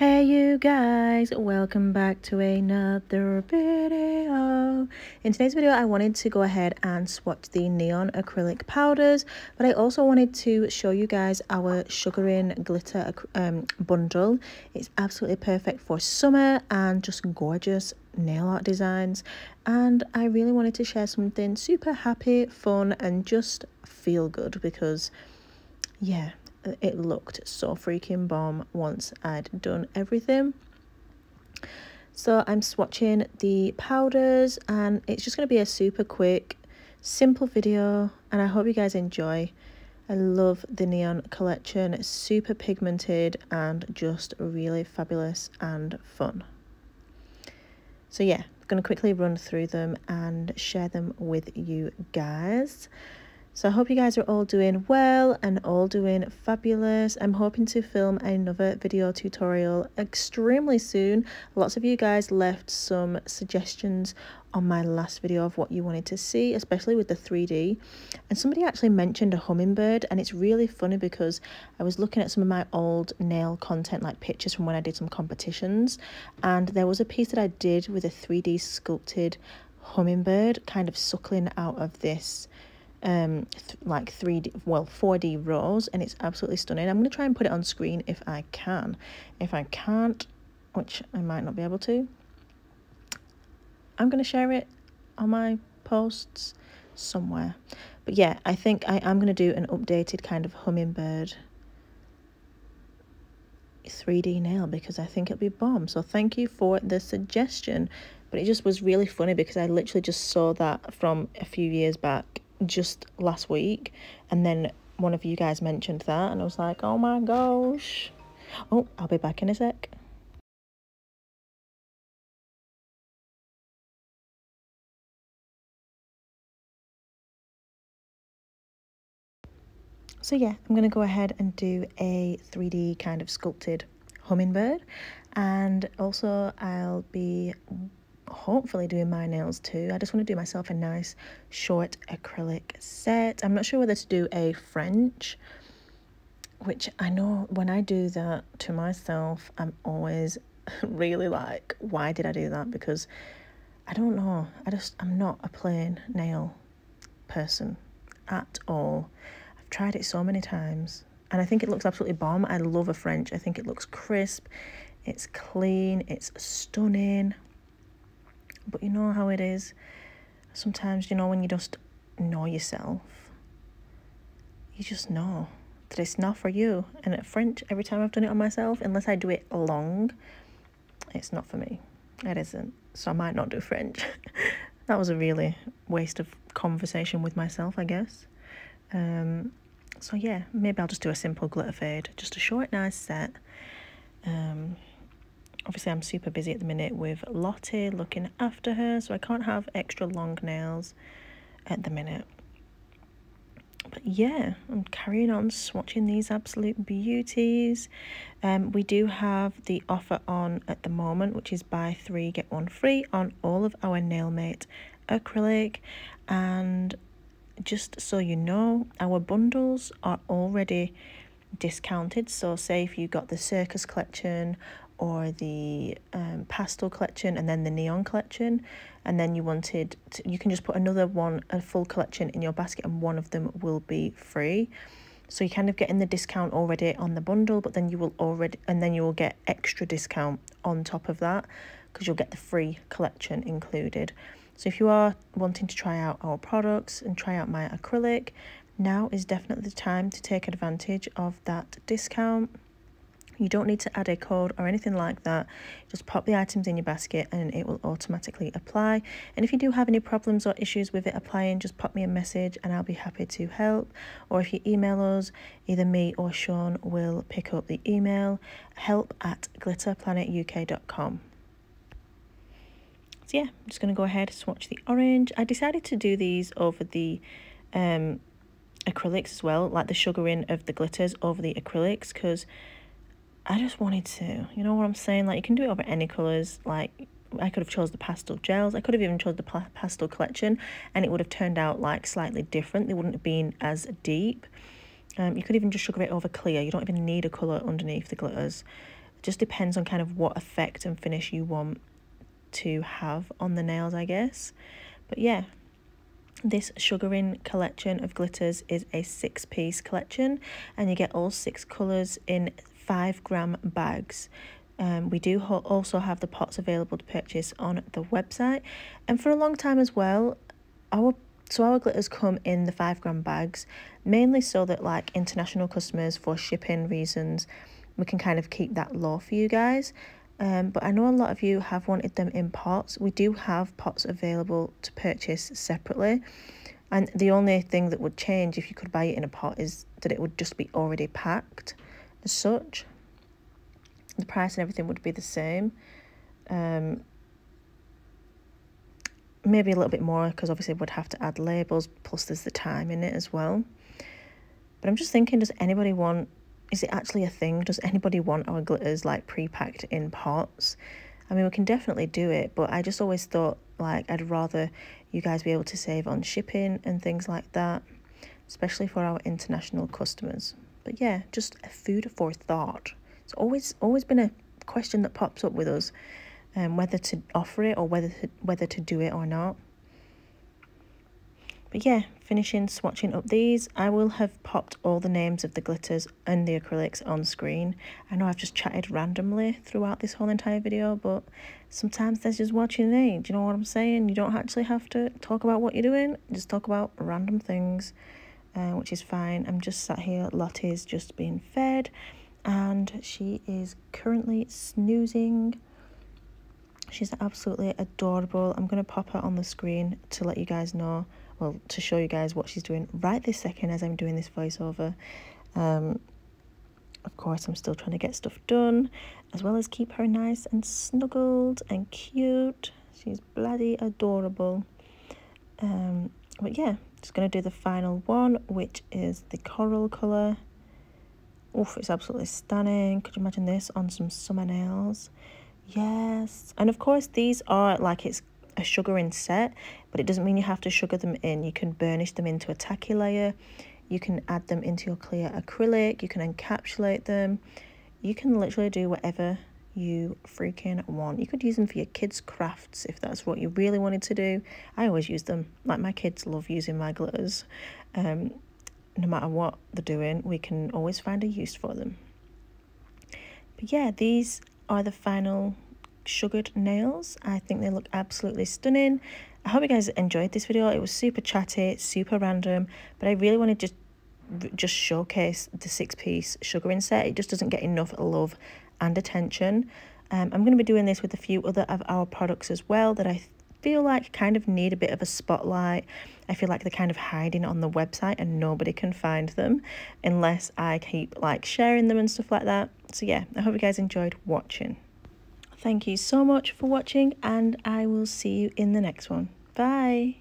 Hey you guys, welcome back to another video. In today's video I wanted to go ahead and swatch the neon acrylic powders but I also wanted to show you guys our sugaring glitter um, bundle. It's absolutely perfect for summer and just gorgeous nail art designs and I really wanted to share something super happy, fun and just feel good because yeah it looked so freaking bomb once I'd done everything. So I'm swatching the powders and it's just going to be a super quick, simple video and I hope you guys enjoy. I love the Neon collection. It's super pigmented and just really fabulous and fun. So yeah, I'm going to quickly run through them and share them with you guys. So I hope you guys are all doing well and all doing fabulous. I'm hoping to film another video tutorial extremely soon. Lots of you guys left some suggestions on my last video of what you wanted to see, especially with the 3D. And somebody actually mentioned a hummingbird and it's really funny because I was looking at some of my old nail content, like pictures from when I did some competitions. And there was a piece that I did with a 3D sculpted hummingbird kind of suckling out of this um like 3d well 4d rose and it's absolutely stunning. I'm going to try and put it on screen if i can. If i can't which i might not be able to i'm going to share it on my posts somewhere. But yeah i think i am going to do an updated kind of hummingbird 3d nail because i think it'll be bomb. So thank you for the suggestion but it just was really funny because i literally just saw that from a few years back just last week and then one of you guys mentioned that and I was like, oh my gosh. Oh, I'll be back in a sec. So yeah, I'm going to go ahead and do a 3D kind of sculpted hummingbird and also I'll be hopefully doing my nails too. I just want to do myself a nice short acrylic set. I'm not sure whether to do a French, which I know when I do that to myself, I'm always really like, why did I do that? Because I don't know. I just, I'm not a plain nail person at all. I've tried it so many times and I think it looks absolutely bomb. I love a French. I think it looks crisp. It's clean. It's stunning. But you know how it is. Sometimes, you know, when you just know yourself, you just know that it's not for you. And at French, every time I've done it on myself, unless I do it long, it's not for me. It isn't. So I might not do French. that was a really waste of conversation with myself, I guess. Um, so yeah, maybe I'll just do a simple glitter fade, just a short, nice set. Um, obviously I'm super busy at the minute with Lottie looking after her so I can't have extra long nails at the minute. But yeah I'm carrying on swatching these absolute beauties. Um, we do have the offer on at the moment which is buy three get one free on all of our nailmate acrylic. And just so you know our bundles are already discounted. So say if you got the circus collection or the um, pastel collection and then the neon collection. And then you wanted to, you can just put another one a full collection in your basket and one of them will be free. So you kind of get in the discount already on the bundle but then you will already and then you will get extra discount on top of that because you'll get the free collection included. So if you are wanting to try out our products and try out my acrylic now is definitely the time to take advantage of that discount you don't need to add a code or anything like that. Just pop the items in your basket and it will automatically apply. And if you do have any problems or issues with it applying, just pop me a message and I'll be happy to help. Or if you email us, either me or Sean will pick up the email help at glitterplanetuk.com. So yeah, I'm just going to go ahead and swatch the orange. I decided to do these over the um, acrylics as well, like the sugaring of the glitters over the acrylics because I just wanted to, you know what I'm saying? Like, you can do it over any colours. Like, I could have chose the pastel gels. I could have even chose the pastel collection and it would have turned out, like, slightly different. They wouldn't have been as deep. Um, you could even just sugar it over clear. You don't even need a colour underneath the glitters. It just depends on kind of what effect and finish you want to have on the nails, I guess. But yeah, this sugaring collection of glitters is a six piece collection and you get all six colours in five gram bags. Um, we do also have the pots available to purchase on the website and for a long time as well our so our glitters come in the five gram bags mainly so that like international customers for shipping reasons we can kind of keep that low for you guys um, but I know a lot of you have wanted them in pots. We do have pots available to purchase separately. And the only thing that would change if you could buy it in a pot is that it would just be already packed as such. The price and everything would be the same. Um, maybe a little bit more because obviously we'd have to add labels plus there's the time in it as well. But I'm just thinking, does anybody want is it actually a thing? Does anybody want our glitters like pre-packed in pots? I mean, we can definitely do it, but I just always thought like I'd rather you guys be able to save on shipping and things like that, especially for our international customers. But yeah, just a food for thought. It's always always been a question that pops up with us, um, whether to offer it or whether to, whether to do it or not. But yeah, finishing swatching up these, I will have popped all the names of the glitters and the acrylics on screen. I know I've just chatted randomly throughout this whole entire video, but sometimes that's just what you need. Do you know what I'm saying? You don't actually have to talk about what you're doing, just talk about random things, uh, which is fine. I'm just sat here, Lottie's just being fed, and she is currently snoozing. She's absolutely adorable. I'm going to pop her on the screen to let you guys know well to show you guys what she's doing right this second as I'm doing this voiceover um, of course I'm still trying to get stuff done as well as keep her nice and snuggled and cute she's bloody adorable um, but yeah just going to do the final one which is the coral colour Oof, it's absolutely stunning. Could you imagine this on some summer nails? Yes. And of course, these are like it's a sugaring set, but it doesn't mean you have to sugar them in. You can burnish them into a tacky layer. You can add them into your clear acrylic. You can encapsulate them. You can literally do whatever you freaking want. You could use them for your kids' crafts if that's what you really wanted to do. I always use them. Like my kids love using my glitters. Um, no matter what they're doing, we can always find a use for them. But yeah, these are the final sugared nails. I think they look absolutely stunning. I hope you guys enjoyed this video. It was super chatty, super random, but I really wanted to just showcase the six piece sugaring set. It just doesn't get enough love and attention. Um, I'm going to be doing this with a few other of our products as well that I feel like kind of need a bit of a spotlight. I feel like they're kind of hiding on the website and nobody can find them unless I keep like sharing them and stuff like that. So yeah, I hope you guys enjoyed watching. Thank you so much for watching and I will see you in the next one. Bye.